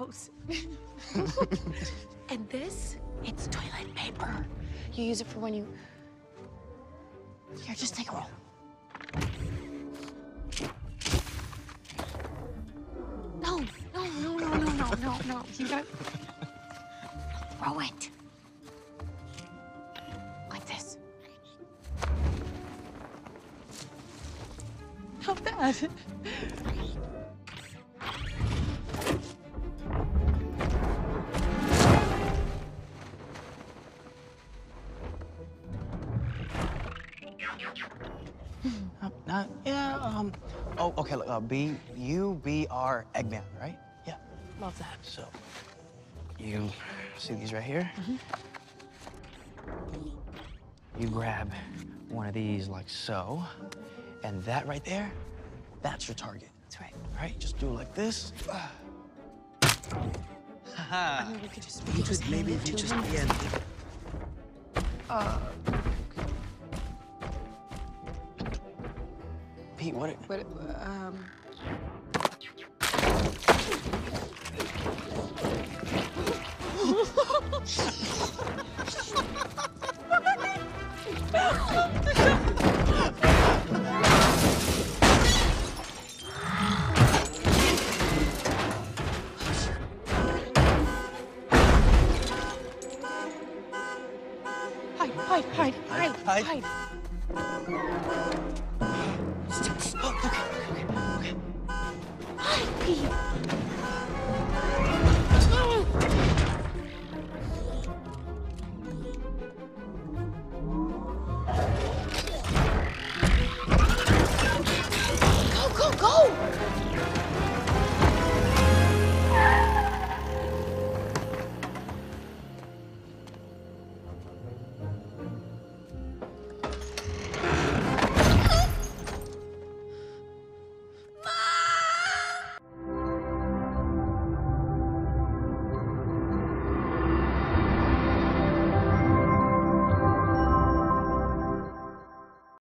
gross. and this, it's toilet paper. You use it for when you. Here, just take a roll. No, no, no, no, no, no, no, no. You got. Roll it. Like this. Not bad. Uh, uh, yeah, um, oh, okay, look, uh, B, you, B, R, Eggman, right? Yeah. Love that. So, you see these right here? Mhm. You grab one of these like so, and that right there, that's your target. That's right. All right, just do it like this. I mean, we could just, we You could just maybe if you just, yeah. Uh, Pete, what? but, um. Hide, hide, hide, hide, Hide. hide. go!